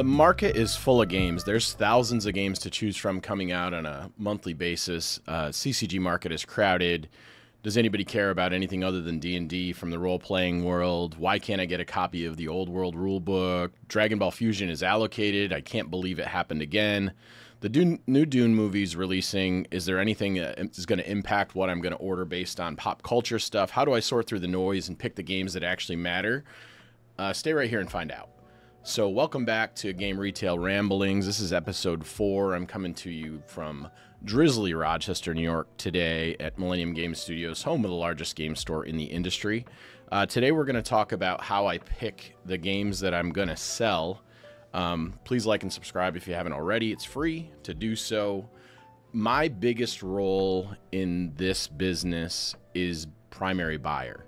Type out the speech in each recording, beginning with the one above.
the market is full of games. There's thousands of games to choose from coming out on a monthly basis. Uh, CCG market is crowded. Does anybody care about anything other than D&D from the role-playing world? Why can't I get a copy of the Old World rulebook? Dragon Ball Fusion is allocated. I can't believe it happened again. The Dune, new Dune movie's releasing. Is there anything that is going to impact what I'm going to order based on pop culture stuff? How do I sort through the noise and pick the games that actually matter? Uh, stay right here and find out. So, welcome back to Game Retail Ramblings. This is episode four. I'm coming to you from drizzly Rochester, New York, today at Millennium Game Studios, home of the largest game store in the industry. Uh, today, we're going to talk about how I pick the games that I'm going to sell. Um, please like and subscribe if you haven't already. It's free to do so. My biggest role in this business is primary buyer.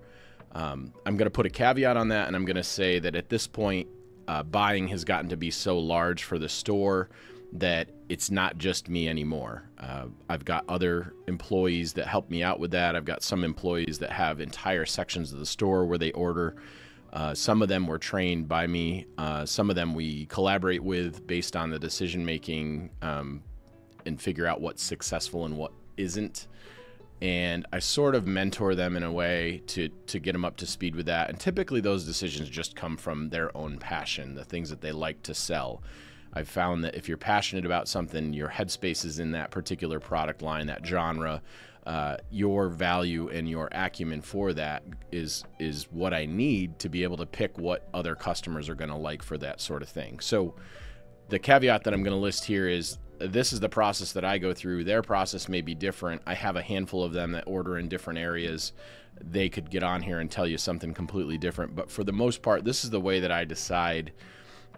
Um, I'm going to put a caveat on that, and I'm going to say that at this point, uh, buying has gotten to be so large for the store that it's not just me anymore. Uh, I've got other employees that help me out with that. I've got some employees that have entire sections of the store where they order. Uh, some of them were trained by me. Uh, some of them we collaborate with based on the decision making um, and figure out what's successful and what isn't and I sort of mentor them in a way to to get them up to speed with that. And typically those decisions just come from their own passion, the things that they like to sell. I've found that if you're passionate about something, your headspace is in that particular product line, that genre. Uh, your value and your acumen for that is is what I need to be able to pick what other customers are going to like for that sort of thing. So the caveat that I'm going to list here is this is the process that I go through. Their process may be different. I have a handful of them that order in different areas. They could get on here and tell you something completely different. But for the most part, this is the way that I decide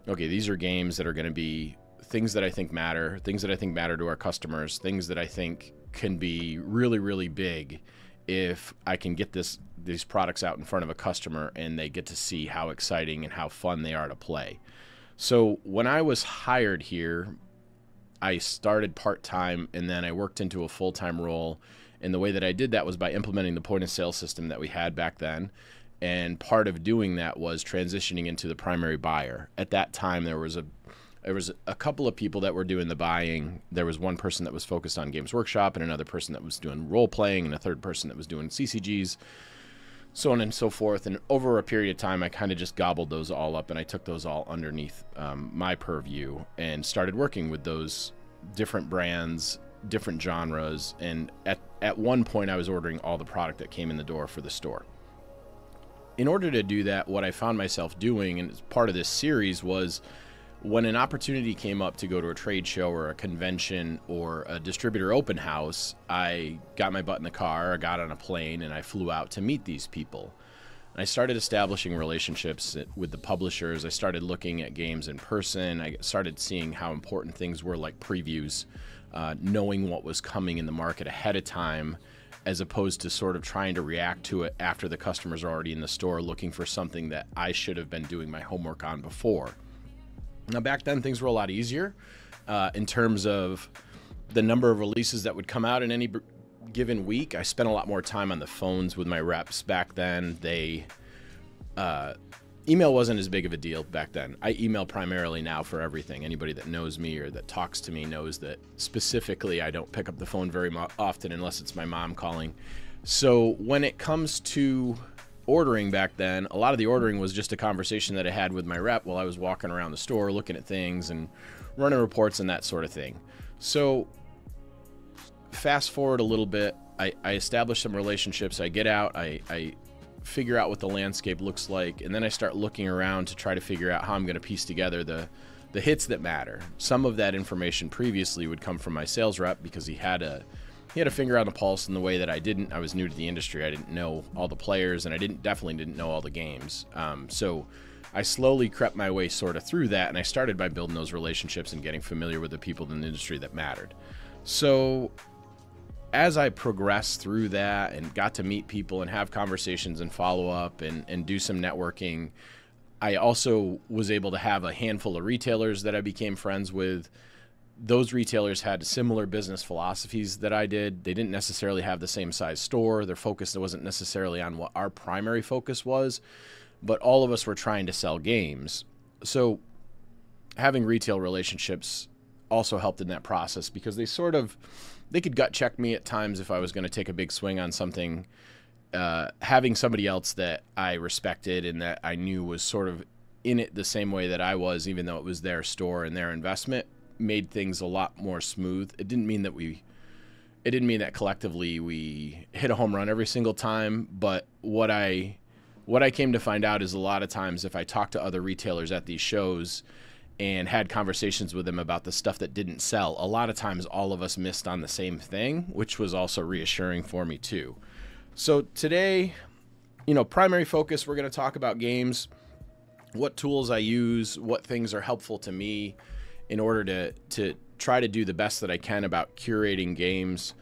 okay, these are games that are going to be things that I think matter, things that I think matter to our customers, things that I think can be really, really big if I can get this these products out in front of a customer and they get to see how exciting and how fun they are to play. So when I was hired here I started part time and then I worked into a full time role. And the way that I did that was by implementing the point of sale system that we had back then. And part of doing that was transitioning into the primary buyer. At that time, there was a there was a couple of people that were doing the buying. There was one person that was focused on Games Workshop, and another person that was doing role playing, and a third person that was doing CCGs so on and so forth. And over a period of time, I kind of just gobbled those all up and I took those all underneath um, my purview and started working with those different brands, different genres. And at, at one point, I was ordering all the product that came in the door for the store. In order to do that, what I found myself doing, and part of this series, was when an opportunity came up to go to a trade show or a convention or a distributor open house, I got my butt in the car, I got on a plane, and I flew out to meet these people. I started establishing relationships with the publishers. I started looking at games in person. I started seeing how important things were, like previews, uh, knowing what was coming in the market ahead of time, as opposed to sort of trying to react to it after the customers are already in the store looking for something that I should have been doing my homework on before. Now, back then, things were a lot easier uh, in terms of the number of releases that would come out in any given week. I spent a lot more time on the phones with my reps back then. They, uh, email wasn't as big of a deal back then. I email primarily now for everything. Anybody that knows me or that talks to me knows that specifically I don't pick up the phone very often unless it's my mom calling. So when it comes to ordering back then, a lot of the ordering was just a conversation that I had with my rep while I was walking around the store looking at things and running reports and that sort of thing. So, fast forward a little bit, I, I establish some relationships. I get out, I, I figure out what the landscape looks like, and then I start looking around to try to figure out how I'm going to piece together the the hits that matter. Some of that information previously would come from my sales rep because he had a he had a finger on the pulse in the way that I didn't. I was new to the industry. I didn't know all the players, and I didn't definitely didn't know all the games. Um, so I slowly crept my way sort of through that, and I started by building those relationships and getting familiar with the people in the industry that mattered. So as I progressed through that and got to meet people and have conversations and follow up and, and do some networking, I also was able to have a handful of retailers that I became friends with those retailers had similar business philosophies that I did. They didn't necessarily have the same size store. Their focus wasn't necessarily on what our primary focus was, but all of us were trying to sell games. So having retail relationships also helped in that process because they sort of they could gut check me at times if I was going to take a big swing on something. Uh, having somebody else that I respected and that I knew was sort of in it the same way that I was, even though it was their store and their investment, made things a lot more smooth. It didn't mean that we, it didn't mean that collectively we hit a home run every single time. But what I, what I came to find out is a lot of times if I talk to other retailers at these shows, and had conversations with them about the stuff that didn't sell. A lot of times, all of us missed on the same thing, which was also reassuring for me, too. So, today, you know, primary focus, we're going to talk about games, what tools I use, what things are helpful to me in order to, to try to do the best that I can about curating games.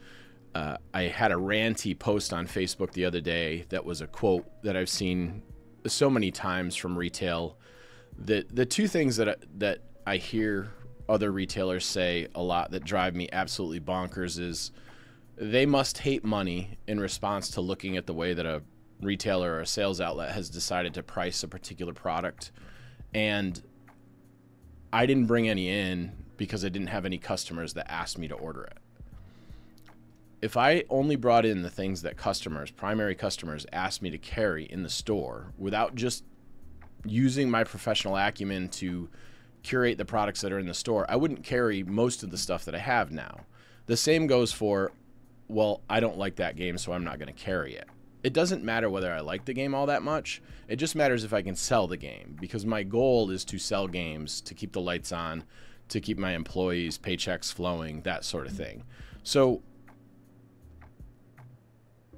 Uh, I had a ranty post on Facebook the other day that was a quote that I've seen so many times from retail the the two things that I, that I hear other retailers say a lot that drive me absolutely bonkers is they must hate money in response to looking at the way that a retailer or a sales outlet has decided to price a particular product and I didn't bring any in because I didn't have any customers that asked me to order it. If I only brought in the things that customers, primary customers, asked me to carry in the store without just using my professional acumen to curate the products that are in the store, I wouldn't carry most of the stuff that I have now. The same goes for, well, I don't like that game, so I'm not going to carry it. It doesn't matter whether I like the game all that much. It just matters if I can sell the game because my goal is to sell games, to keep the lights on, to keep my employees' paychecks flowing, that sort of thing. So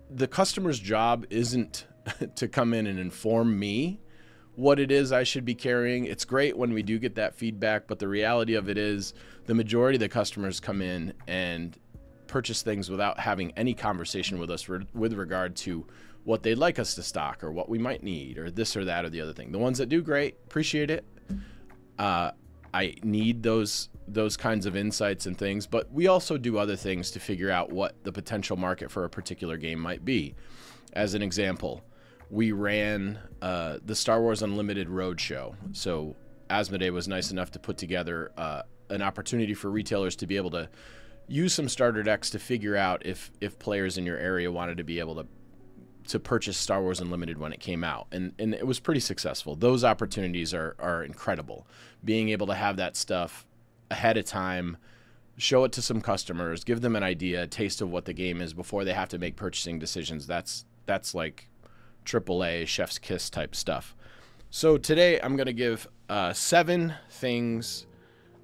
the customer's job isn't to come in and inform me what it is I should be carrying. It's great when we do get that feedback, but the reality of it is the majority of the customers come in and purchase things without having any conversation with us re- with regard to what they'd like us to stock or what we might need or this or that or the other thing. The ones that do great, appreciate it. Uh, I need those those kinds of insights and things, but we also do other things to figure out what the potential market for a particular game might be. As an example, we ran uh, the Star Wars Unlimited Roadshow. So Asmodee was nice enough to put together uh, an opportunity for retailers to be able to use some starter decks to figure out if if players in your area wanted to be able to to purchase Star Wars Unlimited when it came out, and and it was pretty successful. Those opportunities are are incredible. Being able to have that stuff ahead of time, show it to some customers, give them an idea, a taste of what the game is before they have to make purchasing decisions. That's that's like AAA chef's kiss type stuff. So today I'm going to give uh, seven things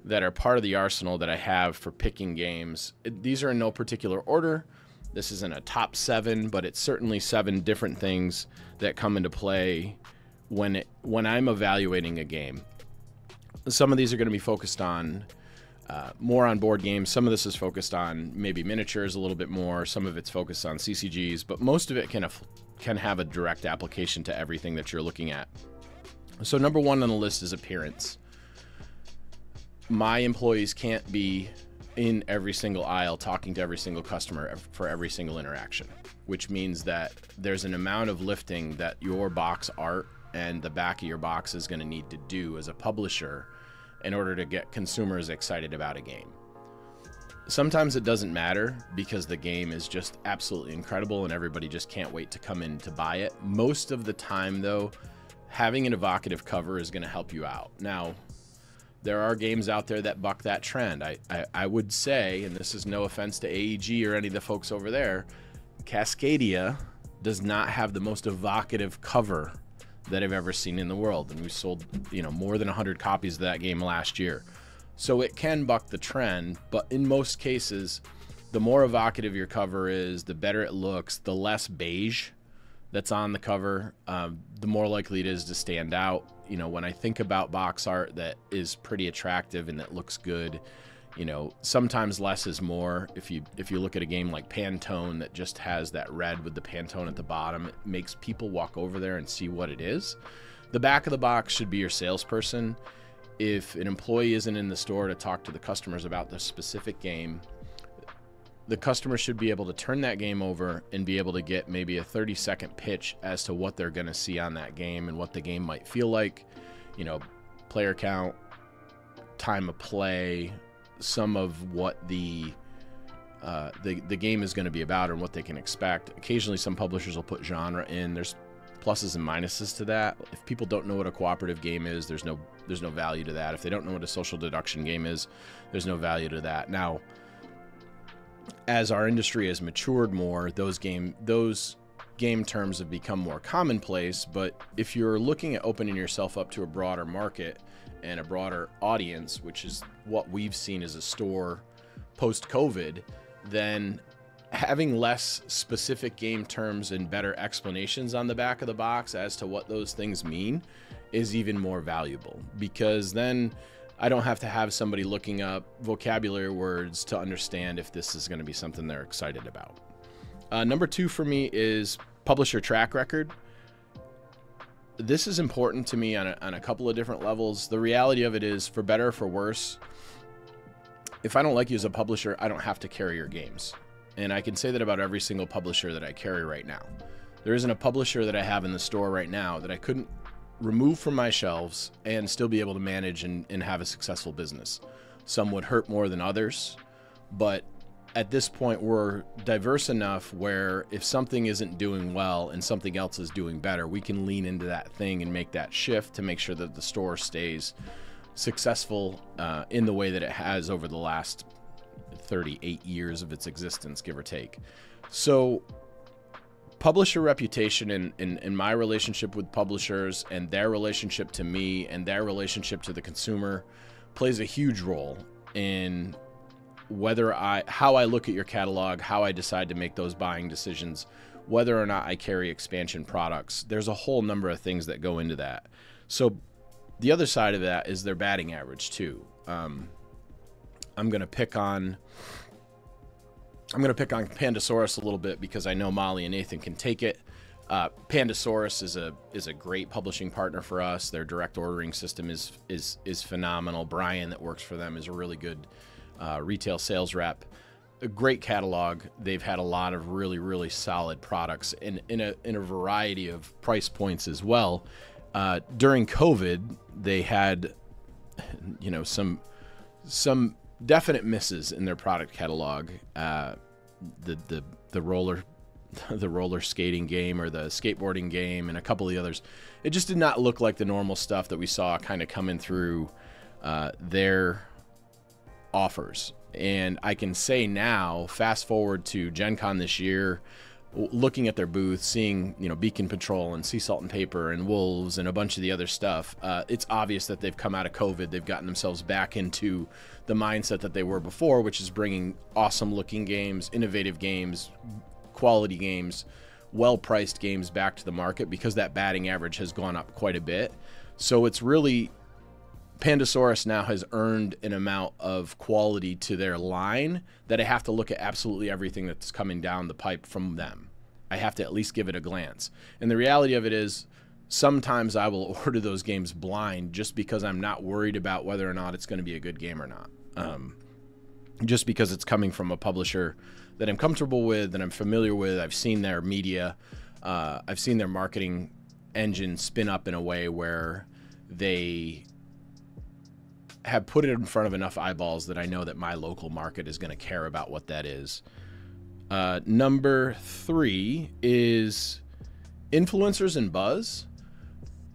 that are part of the arsenal that I have for picking games. These are in no particular order. This isn't a top seven, but it's certainly seven different things that come into play when it, when I'm evaluating a game. Some of these are going to be focused on uh, more on board games. Some of this is focused on maybe miniatures a little bit more. Some of it's focused on CCGs, but most of it can can have a direct application to everything that you're looking at. So number one on the list is appearance. My employees can't be in every single aisle talking to every single customer for every single interaction, which means that there's an amount of lifting that your box art and the back of your box is going to need to do as a publisher in order to get consumers excited about a game. Sometimes it doesn't matter because the game is just absolutely incredible and everybody just can't wait to come in to buy it. Most of the time, though, having an evocative cover is going to help you out. Now, there are games out there that buck that trend. I, I, I, would say, and this is no offense to AEG or any of the folks over there, Cascadia does not have the most evocative cover that I've ever seen in the world. And we sold, you know, more than 100 copies of that game last year. So it can buck the trend, but in most cases, the more evocative your cover is, the better it looks, the less beige that's on the cover, um, the more likely it is to stand out. You know, when I think about box art that is pretty attractive and that looks good, you know sometimes less is more. If you if you look at a game like pantone that just has that red with the pantone at the bottom it makes people walk over there and see what it is. The back of the box should be your salesperson. If an employee isn't in the store to talk to the customers about the specific game the customer should be able to turn that game over and be able to get maybe a 30 second pitch as to what they're going to see on that game and what the game might feel like you know player count time of play, some of what the uh, the the game is going to be about and what they can expect. Occasionally, some publishers will put genre in. There's pluses and minuses to that. If people don't know what a cooperative game is, there's no there's no value to that. If they don't know what a social deduction game is, there's no value to that. Now, as our industry has matured more, those game those game terms have become more commonplace. But if you're looking at opening yourself up to a broader market and a broader audience, which is what we've seen as a store post COVID, then having less specific game terms and better explanations on the back of the box as to what those things mean is even more valuable because then I don't have to have somebody looking up vocabulary words to understand if this is going to be something they're excited about. Uh, number two for me is publisher track record. This is important to me on a, on a couple of different levels. The reality of it is, for better or for worse, if I don't like you as a publisher, I don't have to carry your games. And I can say that about every single publisher that I carry right now. There isn't a publisher that I have in the store right now that I couldn't remove from my shelves and still be able to manage and, and have a successful business. Some would hurt more than others, but at this point we're diverse enough where if something isn't doing well and something else is doing better, we can lean into that thing and make that shift to make sure that the store stays successful uh, in the way that it has over the last 38 years of its existence, give or take. So, publisher reputation and, in my relationship with publishers and their relationship to me and their relationship to the consumer plays a huge role in whether I how I look at your catalog, how I decide to make those buying decisions, whether or not I carry expansion products. There's a whole number of things that go into that. So the other side of that is their batting average too. Um, I'm gonna pick on I'm gonna pick on Pandasaurus a little bit because I know Molly and Nathan can take it. Uh, Pandasaurus is a is a great publishing partner for us. Their direct ordering system is is is phenomenal. Brian that works for them is a really good uh, retail sales rep. A great catalog. They've had a lot of really really solid products in in a in a variety of price points as well. Uh, during COVID, they had you know some some definite misses in their product catalog. Uh, the the the roller the roller skating game or the skateboarding game and a couple of the others. It just did not look like the normal stuff that we saw kind of coming through uh, their offers. And I can say now, fast forward to Gen Con this year, looking at their booth, seeing you know Beacon Patrol and Sea Salt and Paper and Wolves and a bunch of the other stuff, uh, it's obvious that they've come out of COVID. They've gotten themselves back into the mindset that they were before, which is bringing awesome looking games, innovative games, quality games, well priced games back to the market because that batting average has gone up quite a bit. So it's really Pandasaurus now has earned an amount of quality to their line that I have to look at absolutely everything that's coming down the pipe from them. I have to at least give it a glance. And the reality of it is, sometimes I will order those games blind just because I'm not worried about whether or not it's going to be a good game or not. Um, just because it's coming from a publisher that I'm comfortable with, that I'm familiar with. I've seen their media, uh, I've seen their marketing engine spin up in a way where they have put it in front of enough eyeballs that I know that my local market is going to care about what that is. Uh, number three is influencers and buzz.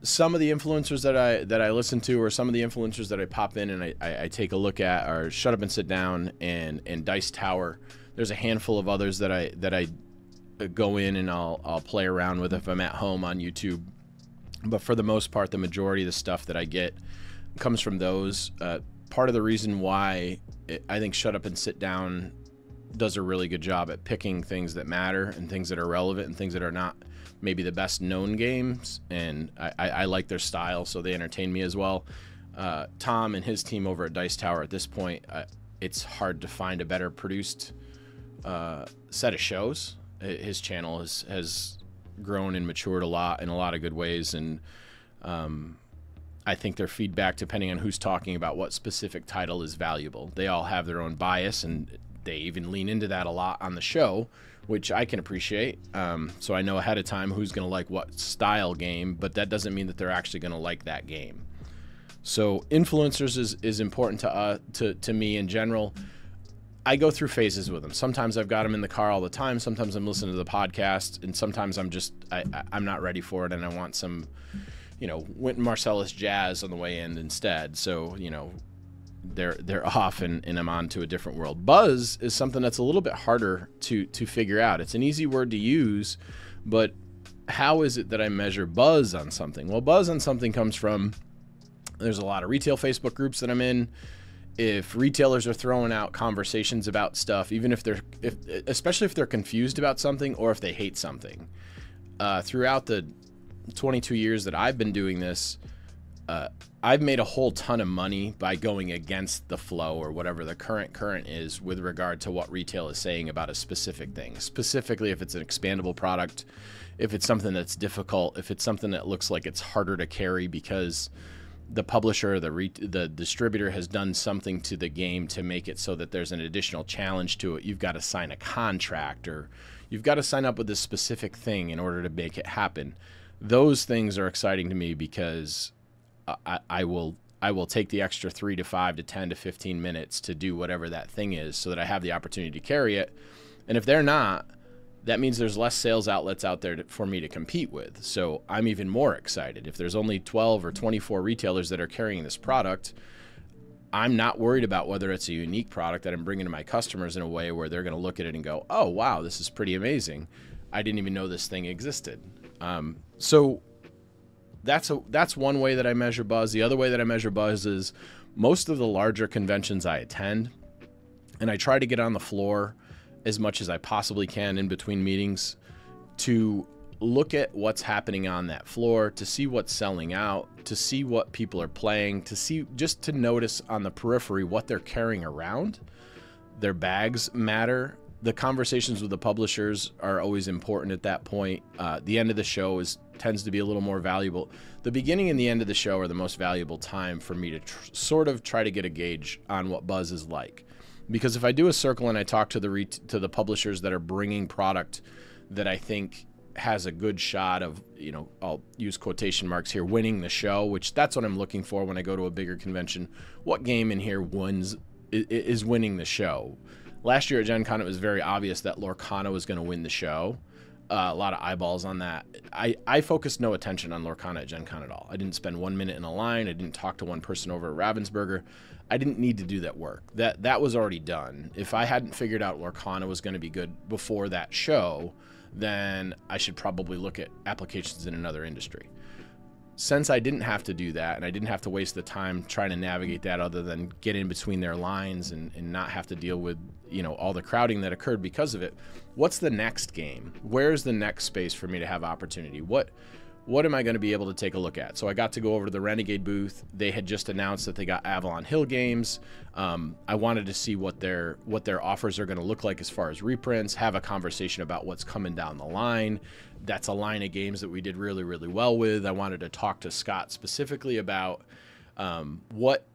Some of the influencers that I that I listen to, or some of the influencers that I pop in and I, I, I take a look at, are Shut Up and Sit Down and and Dice Tower. There's a handful of others that I that I go in and I'll I'll play around with if I'm at home on YouTube. But for the most part, the majority of the stuff that I get comes from those. Uh, part of the reason why it, I think Shut Up and Sit Down does a really good job at picking things that matter and things that are relevant and things that are not maybe the best known games. And I, I, I like their style, so they entertain me as well. Uh, Tom and his team over at Dice Tower at this point, uh, it's hard to find a better produced uh, set of shows. His channel has, has grown and matured a lot in a lot of good ways. And, um, I think their feedback, depending on who's talking about what specific title, is valuable. They all have their own bias, and they even lean into that a lot on the show, which I can appreciate. Um, so I know ahead of time who's going to like what style game, but that doesn't mean that they're actually going to like that game. So influencers is, is important to uh, to to me in general. I go through phases with them. Sometimes I've got them in the car all the time. Sometimes I'm listening to the podcast, and sometimes I'm just I, I'm not ready for it, and I want some, you know, Wynton Marsalis jazz on the way in instead. So you know, they're they're off, and, and I'm on to a different world. Buzz is something that's a little bit harder to to figure out. It's an easy word to use, but how is it that I measure buzz on something? Well, buzz on something comes from there's a lot of retail Facebook groups that I'm in. If retailers are throwing out conversations about stuff, even if they're, if, especially if they're confused about something or if they hate something, uh, throughout the 22 years that I've been doing this, uh, I've made a whole ton of money by going against the flow or whatever the current current is with regard to what retail is saying about a specific thing. Specifically, if it's an expandable product, if it's something that's difficult, if it's something that looks like it's harder to carry because the publisher, the re- the distributor has done something to the game to make it so that there's an additional challenge to it. You've got to sign a contract or you've got to sign up with this specific thing in order to make it happen. Those things are exciting to me because I, I will I will take the extra three to five to ten to fifteen minutes to do whatever that thing is so that I have the opportunity to carry it. And if they're not, that means there's less sales outlets out there to, for me to compete with. So I'm even more excited. If there's only 12 or 24 retailers that are carrying this product, I'm not worried about whether it's a unique product that I'm bringing to my customers in a way where they're going to look at it and go, "Oh, wow, this is pretty amazing. I didn't even know this thing existed." Um, so that's a that's one way that I measure buzz. The other way that I measure buzz is most of the larger conventions I attend, and I try to get on the floor as much as I possibly can in between meetings to look at what's happening on that floor, to see what's selling out, to see what people are playing, to see just to notice on the periphery what they're carrying around. Their bags matter. The conversations with the publishers are always important at that point. Uh, the end of the show is tends to be a little more valuable. The beginning and the end of the show are the most valuable time for me to sort of try to get a gauge on what buzz is like because if I do a circle and I talk to the to the publishers that are bringing product that I think has a good shot of you know I'll use quotation marks here winning the show, which that's what I'm looking for when I go to a bigger convention. What game in here wins is winning the show? Last year at Gen Con, it was very obvious that Lorcana was going to win the show. Uh, a lot of eyeballs on that. I, I focused no attention on Lorcana at Gen Con at all. I didn't spend one minute in a line. I didn't talk to one person over at Ravensburger. I didn't need to do that work. That that was already done. If I hadn't figured out Lorcana was going to be good before that show, then I should probably look at applications in another industry. Since I didn't have to do that and I didn't have to waste the time trying to navigate that other than get in between their lines and, and not have to deal with, you know, all the crowding that occurred because of it, what's the next game? Where's the next space for me to have opportunity? What what am I going to be able to take a look at? So I got to go over to the Renegade booth. They had just announced that they got Avalon Hill games. Um, I wanted to see what their what their offers are going to look like as far as reprints. Have a conversation about what's coming down the line. That's a line of games that we did really really well with. I wanted to talk to Scott specifically about um, what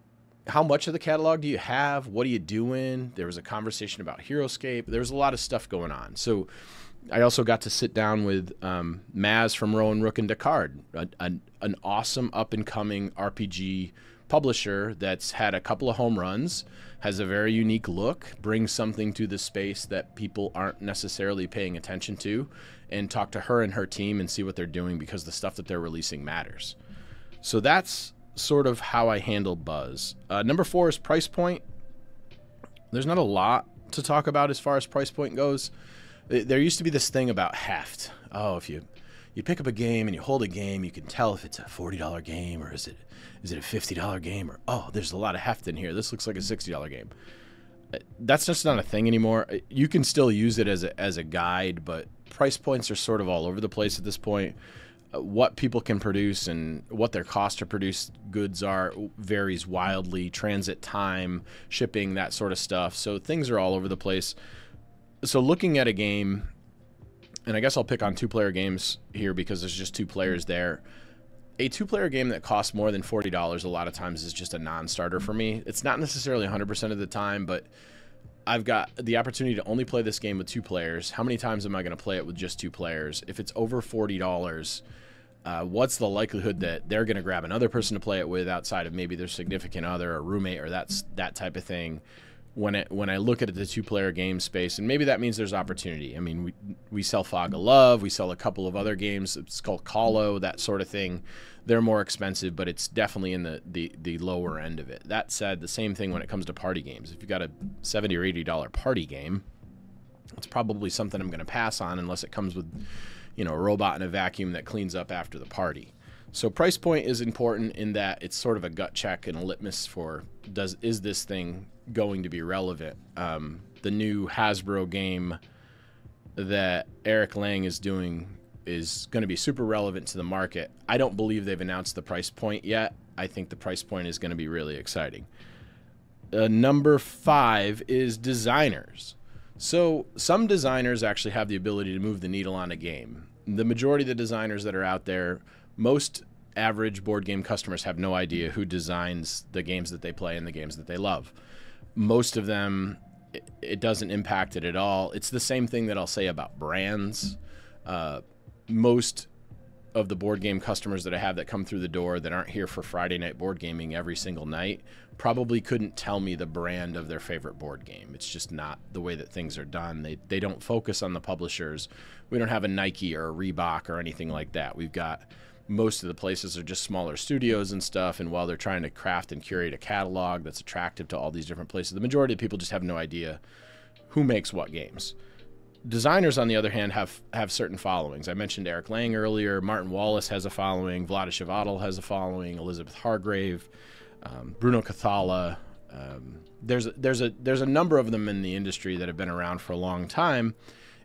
how much of the catalog do you have? What are you doing? There was a conversation about HeroScape. There was a lot of stuff going on. So I also got to sit down with um, Maz from Rowan Rook and Decard, an awesome up and coming RPG publisher that's had a couple of home runs, has a very unique look, brings something to the space that people aren't necessarily paying attention to, and talk to her and her team and see what they're doing because the stuff that they're releasing matters. So that's sort of how I handle buzz. Uh, number four is price point. There's not a lot to talk about as far as price point goes there used to be this thing about heft. Oh, if you you pick up a game and you hold a game, you can tell if it's a forty dollar game or is it is it a fifty dollar game or oh, there's a lot of heft in here. This looks like a sixty dollar game. Uh, that's just not a thing anymore. Uh, you can still use it as a as a guide, but price points are sort of all over the place at this point. Uh, what people can produce and what their cost to produce goods are varies wildly. Transit time, shipping, that sort of stuff. So things are all over the place so looking at a game, and I guess I'll pick on two player games here because there's just two players there. A two player game that costs more than $40 a lot of times is just a non starter for me. It's not necessarily 100% of the time, but I've got the opportunity to only play this game with two players. How many times am I going to play it with just two players? If it's over $40, Uh, what's the likelihood that they're going to grab another person to play it with outside of maybe their significant other or roommate or that's that type of thing? When it when I look at the two player game space, and maybe that means there's opportunity. I mean, we we sell Fog of Love, we sell a couple of other games. It's called Calo, that sort of thing. They're more expensive, but it's definitely in the, the the lower end of it. That said, the same thing when it comes to party games. If you've got a seventy or eighty dollar party game, it's probably something I'm going to pass on unless it comes with, you know, a robot in a vacuum that cleans up after the party. So price point is important in that it's sort of a gut check and a litmus for does is this thing going to be relevant? Um, the new Hasbro game that Eric Lang is doing is going to be super relevant to the market. I don't believe they've announced the price point yet. I think the price point is going to be really exciting. Uh, number five is designers. So some designers actually have the ability to move the needle on a game. The majority of the designers that are out there, most average board game customers have no idea who designs the games that they play and the games that they love. Most of them, it, doesn't impact it at all. It's the same thing that I'll say about brands. Uh, most of the board game customers that I have that come through the door that aren't here for Friday night board gaming every single night probably couldn't tell me the brand of their favorite board game. It's just not the way that things are done. They they don't focus on the publishers. We don't have a Nike or a Reebok or anything like that. We've got most of the places are just smaller studios and stuff and while they're trying to craft and curate a catalog that's attractive to all these different places, the majority of people just have no idea who makes what games. Designers, on the other hand, have have certain followings. I mentioned Eric Lang earlier. Martin Wallace has a following. Vlaada Chvátil has a following. Elizabeth Hargrave, um, Bruno Cathala. Um, there's there's a there's a number of them in the industry that have been around for a long time,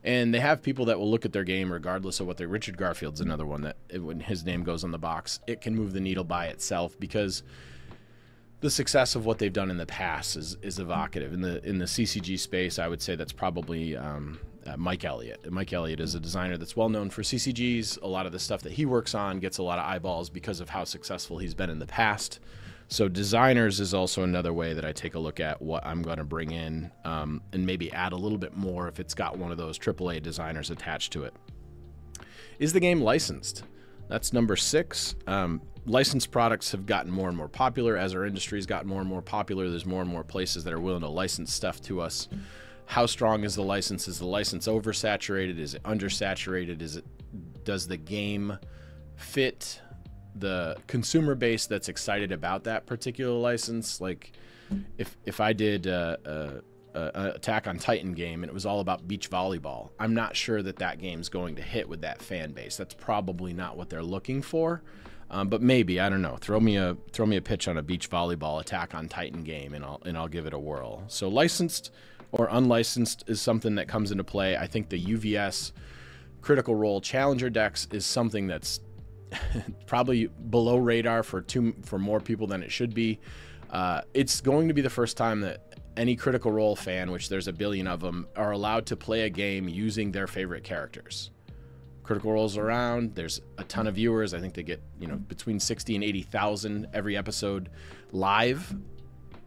and they have people that will look at their game regardless of what they. Richard Garfield's another one that when his name goes on the box, it can move the needle by itself because the success of what they've done in the past is, is evocative in the in the CCG space. I would say that's probably um, uh, Mike Elliott. Mike Elliott is a designer that's well known for CCGs. A lot of the stuff that he works on gets a lot of eyeballs because of how successful he's been in the past. So designers is also another way that I take a look at what I'm going to bring in um, and maybe add a little bit more if it's got one of those AAA designers attached to it. Is the game licensed? That's number six. Um, licensed products have gotten more and more popular as our industry has gotten more and more popular. There's more and more places that are willing to license stuff to us how strong is the license? Is the license oversaturated? Is it undersaturated? Is it does the game fit the consumer base that's excited about that particular license? Like, if if I did a, a, a Attack on Titan game and it was all about beach volleyball, I'm not sure that that game's going to hit with that fan base. That's probably not what they're looking for. Um, but maybe I don't know. Throw me a throw me a pitch on a beach volleyball Attack on Titan game, and I'll and I'll give it a whirl. So licensed or unlicensed is something that comes into play. I think the UVS critical role challenger decks is something that's probably below radar for two for more people than it should be. Uh, it's going to be the first time that any critical role fan, which there's a billion of them, are allowed to play a game using their favorite characters. Critical Role's around. There's a ton of viewers. I think they get you know between 60 and 80,000 every episode live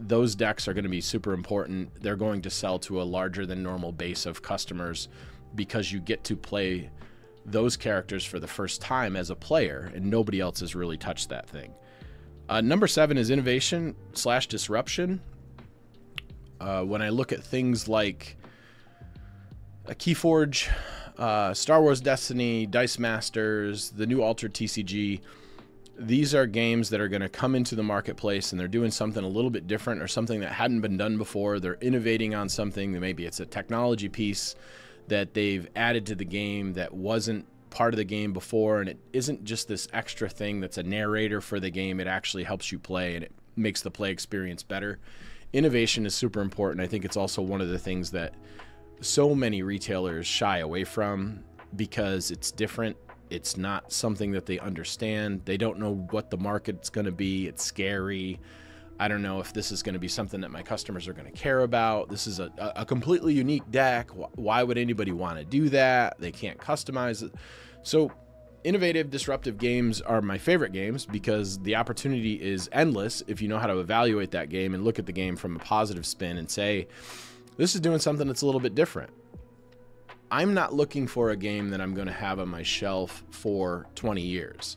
those decks are going to be super important. They're going to sell to a larger than normal base of customers because you get to play those characters for the first time as a player, and nobody else has really touched that thing. Uh, number seven is innovation slash disruption. Uh, when I look at things like a Keyforge, uh, Star Wars Destiny, Dice Masters, the new Altered TCG, these are games that are going to come into the marketplace and they're doing something a little bit different or something that hadn't been done before. They're innovating on something. Maybe it's a technology piece that they've added to the game that wasn't part of the game before. And it isn't just this extra thing that's a narrator for the game. It actually helps you play and it makes the play experience better. Innovation is super important. I think it's also one of the things that so many retailers shy away from because it's different it's not something that they understand. They don't know what the market's going to be. It's scary. I don't know if this is going to be something that my customers are going to care about. This is a, a completely unique deck. Why would anybody want to do that? They can't customize it. So, innovative, disruptive games are my favorite games because the opportunity is endless if you know how to evaluate that game and look at the game from a positive spin and say, this is doing something that's a little bit different I'm not looking for a game that I'm going to have on my shelf for 20 years.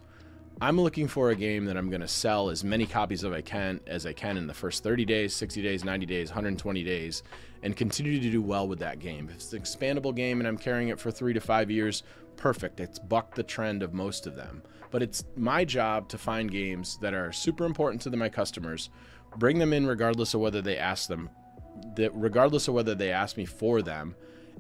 I'm looking for a game that I'm going to sell as many copies of I can as I can in the first 30 days, 60 days, 90 days, 120 days, and continue to do well with that game. If it's an expandable game and I'm carrying it for three to five years, perfect. It's bucked the trend of most of them. But it's my job to find games that are super important to the, my customers, bring them in regardless of whether they ask them, that regardless of whether they ask me for them,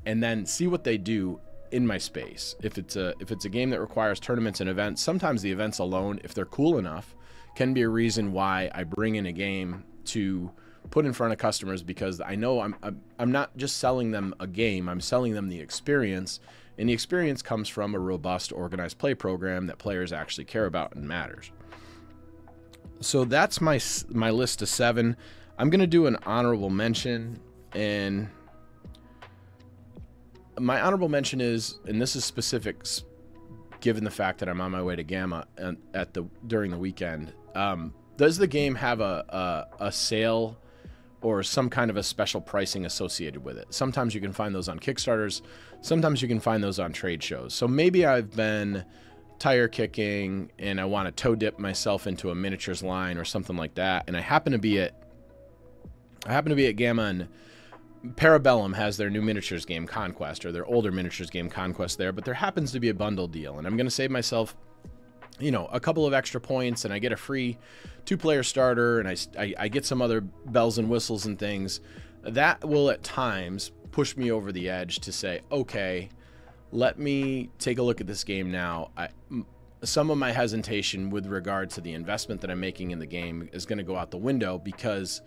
and then see what they do in my space. If it's a if it's a game that requires tournaments and events, sometimes the events alone, if they're cool enough, can be a reason why I bring in a game to put in front of customers because I know I'm I'm, I'm not just selling them a game, I'm selling them the experience. And the experience comes from a robust organized play program that players actually care about and matters. So that's my my list of 7. I'm going to do an honorable mention and my honorable mention is, and this is specific, given the fact that I'm on my way to GAMA and at the during the weekend. Um, does the game have a, a, a sale or some kind of a special pricing associated with it? Sometimes you can find those on Kickstarters. Sometimes you can find those on trade shows. So maybe I've been tire kicking and I want to toe dip myself into a miniatures line or something like that, and I happen to be at I happen to be at GAMA and Parabellum has their new miniatures game Conquest or their older miniatures game Conquest there, but there happens to be a bundle deal, and I'm going to save myself, you know, a couple of extra points, and I get a free two-player starter, and I, I, I get some other bells and whistles and things. That will at times push me over the edge to say, okay, let me take a look at this game now. I, some of my hesitation with regard to the investment that I'm making in the game is going to go out the window because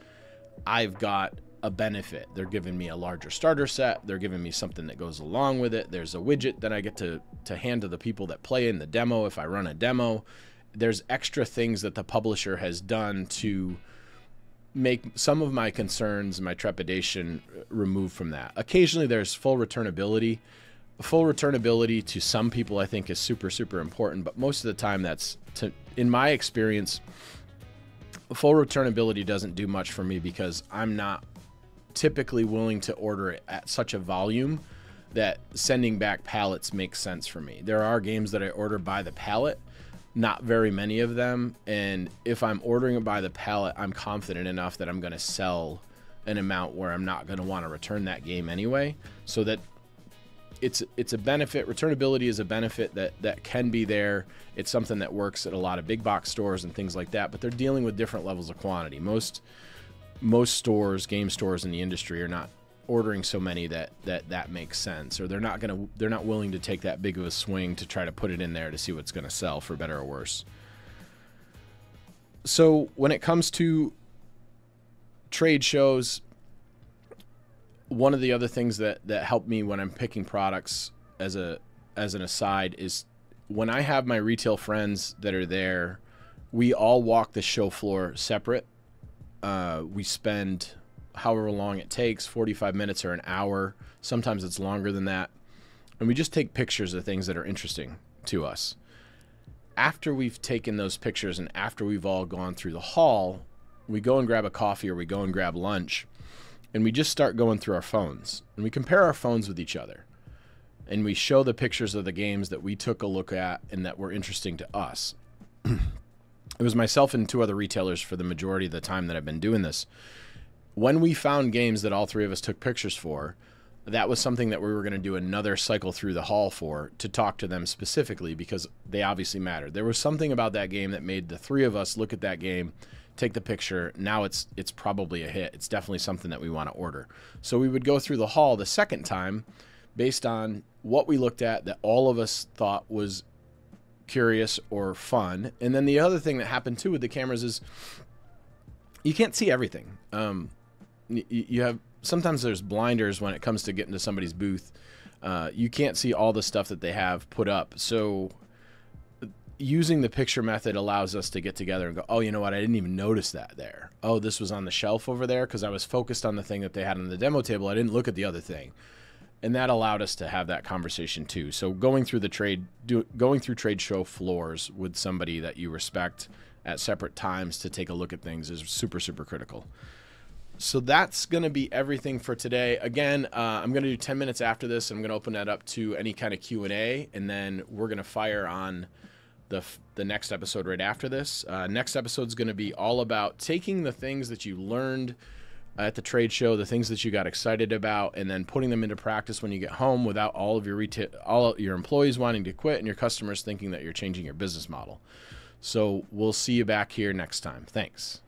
I've got a benefit. They're giving me a larger starter set. They're giving me something that goes along with it. There's a widget that I get to to hand to the people that play in the demo if I run a demo. There's extra things that the publisher has done to make some of my concerns, my trepidation uh, removed from that. Occasionally there's full returnability. Full returnability to some people I think is super super important, but most of the time that's to in my experience full returnability doesn't do much for me because I'm not typically willing to order it at such a volume that sending back pallets makes sense for me. There are games that I order by the pallet, not very many of them, and if I'm ordering it by the pallet, I'm confident enough that I'm going to sell an amount where I'm not going to want to return that game anyway, so that it's it's a benefit. Returnability is a benefit that that can be there. It's something that works at a lot of big box stores and things like that, but they're dealing with different levels of quantity. Most most stores, game stores in the industry are not ordering so many that that that makes sense or they're not going to they're not willing to take that big of a swing to try to put it in there to see what's going to sell for better or worse. So when it comes to trade shows one of the other things that that help me when I'm picking products as a as an aside is when I have my retail friends that are there, we all walk the show floor separate uh, we spend however long it takes 45 minutes or an hour. Sometimes it's longer than that. And we just take pictures of things that are interesting to us. After we've taken those pictures and after we've all gone through the hall, we go and grab a coffee or we go and grab lunch and we just start going through our phones and we compare our phones with each other and we show the pictures of the games that we took a look at and that were interesting to us. it was myself and two other retailers for the majority of the time that I've been doing this. When we found games that all three of us took pictures for, that was something that we were going to do another cycle through the hall for to talk to them specifically because they obviously mattered. There was something about that game that made the three of us look at that game, take the picture. Now it's it's probably a hit. It's definitely something that we want to order. So we would go through the hall the second time based on what we looked at that all of us thought was curious or fun. And then the other thing that happened too with the cameras is you can't see everything. Um, you, have sometimes there's blinders when it comes to getting to somebody's booth. Uh, you can't see all the stuff that they have put up. So using the picture method allows us to get together and go, oh, you know what? I didn't even notice that there. Oh, this was on the shelf over there because I was focused on the thing that they had on the demo table. I didn't look at the other thing and that allowed us to have that conversation too. So going through the trade, do, going through trade show floors with somebody that you respect at separate times to take a look at things is super super critical. so that's going to be everything for today. Again, uh, I'm going to do 10 minutes after this. I'm going to open that up to any kind of Q&A, and then we're going to fire on the, the next episode right after this. Uh, next episode is going to be all about taking the things that you learned Uh, at the trade show, the things that you got excited about, and then putting them into practice when you get home without all of your retail, all your employees wanting to quit and your customers thinking that you're changing your business model. So we'll see you back here next time. Thanks.